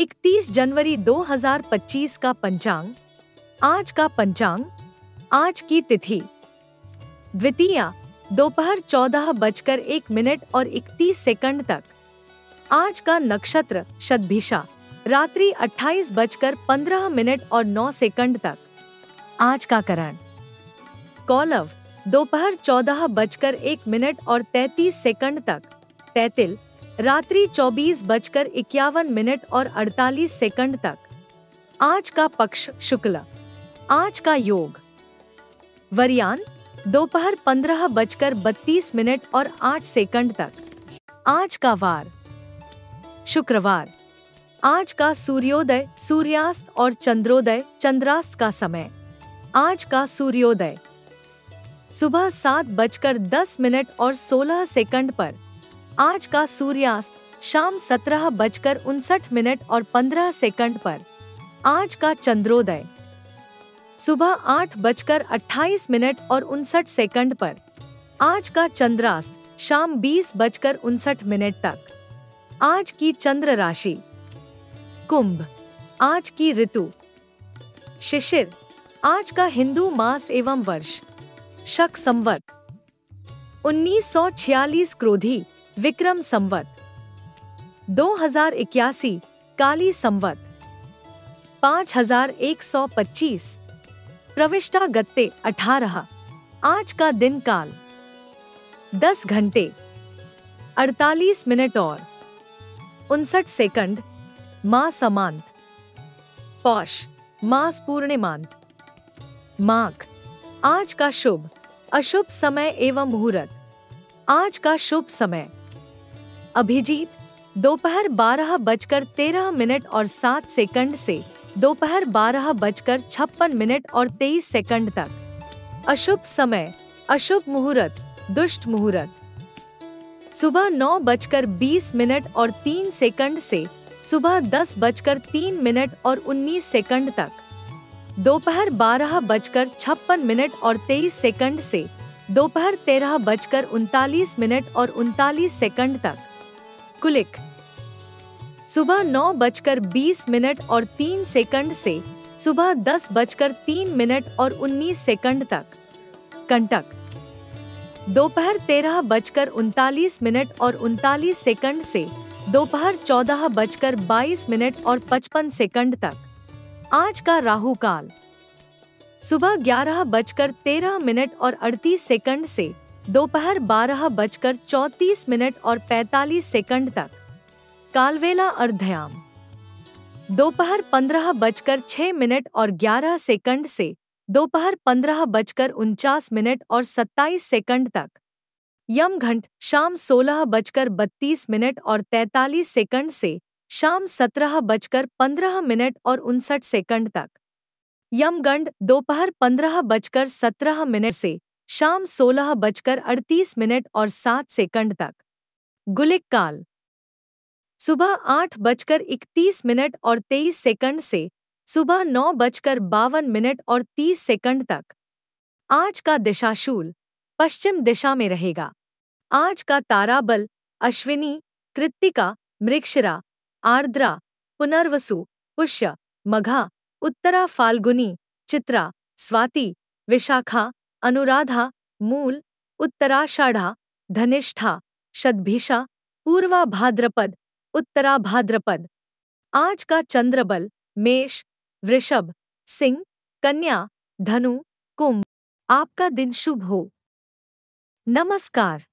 31 जनवरी 2025 का पंचांग, आज का पंचांग, आज की तिथि। द्वितीया, दोपहर चौदह बजकर एक मिनट और इकतीस सेकंड तक। आज का नक्षत्र शतभिषा रात्रि अट्ठाईस बजकर पंद्रह मिनट और नौ सेकंड तक। आज का करण। कौलव, दोपहर चौदह बजकर एक मिनट और तैतीस सेकंड तक। तैतिल रात्रि चौबीस बजकर इक्यावन मिनट और अड़तालीस सेकंड तक। आज का पक्ष शुक्ल। आज का योग। वरियान, दोपहर पंद्रह बजकर बत्तीस मिनट और आठ सेकंड तक। आज का वार। शुक्रवार। आज का सूर्योदय, सूर्यास्त और चंद्रोदय, चंद्रास्त का समय। आज का सूर्योदय। सुबह सात बजकर दस मिनट और सोलह सेकंड पर। आज का सूर्यास्त शाम सत्रह बजकर उनसठ मिनट और पंद्रह सेकंड पर। आज का चंद्रोदय। सुबह आठ बजकर अट्ठाईस मिनट और उनसठ सेकंड पर। आज का चंद्रास्त शाम बीस बजकर उनसठ मिनट तक। आज की चंद्र राशि। कुंभ। आज की ऋतु। शिशिर। आज का हिंदू मास एवं वर्ष। शक संवत 1946 क्रोधी। विक्रम संवत। 2081 काली संवत। 5125 प्रविष्टा गत्ते 18 आज का दिन काल 10 घंटे। 48 मिनट और। उनसठ सेकंड। माँ समांत पौष, मास पूर्णिमांत। माघ, आज का शुभ। अशुभ समय एवं मुहूर्त। आज का शुभ समय। अभिजीत, दोपहर बारह बजकर तेरह मिनट और सात सेकंड से दोपहर बारह बजकर छप्पन मिनट और तेईस सेकंड तक। अशुभ समय, अशुभ मुहूर्त, दुष्ट मुहूर्त। सुबह नौ बजकर बीस मिनट और तीन सेकंड से सुबह दस बजकर तीन मिनट और उन्नीस सेकंड तक। दोपहर बारह बजकर छप्पन मिनट और तेईस सेकंड से दोपहर तेरह बजकर उनतालीस मिनट और उनतालीस सेकंड तक। कुलिक। सुबह नौ बजकर बीस मिनट और तीन सेकंड से सुबह दस बजकर तीन मिनट और उन्नीस सेकंड तक। कंटक। दोपहर तेरह बजकर उनतालीस मिनट और उनतालीस सेकंड से दोपहर चौदह बजकर बाईस मिनट और पचपन सेकंड तक। आज का राहु काल। सुबह ग्यारह बजकर तेरह मिनट और अड़तीस सेकंड से दोपहर बारह बजकर चौतीस मिनट और पैतालीस सेकंड तक। कालवेला अर्धयाम। दोपहर पंद्रह बजकर छह मिनट और ग्यारह सेकंड से दोपहर पंद्रह बजकर उनचास मिनट और सत्ताईस सेकंड तक। यम घंट शाम सोलह बजकर बत्तीस मिनट और तैतालीस सेकंड से शाम सत्रह बजकर पंद्रह मिनट और उनसठ सेकंड तक। यमगंड दोपहर पंद्रह बजकर सत्रह मिनट से शाम सोलह बजकर अड़तीस मिनट और सात सेकंड तक। गुलिक काल। सुबह आठ बजकर इकतीस मिनट और तेईस सेकंड से सुबह नौ बजकर बावन मिनट और तीस सेकंड तक। आज का दिशाशूल पश्चिम दिशा में रहेगा। आज का ताराबल अश्विनी कृत्तिका मृक्षरा, आर्द्रा, पुनर्वसु, पुष्य, मघा, उत्तरा फाल्गुनी, चित्रा, स्वाति, विशाखा अनुराधा, मूल, उत्तराषाढ़ा, धनिष्ठा शतभिषा पूर्वा भाद्रपद, उत्तरा भाद्रपद। आज का चंद्रबल, मेष, वृषभ, सिंह, कन्या, धनु, कुंभ। आपका दिन शुभ हो। नमस्कार।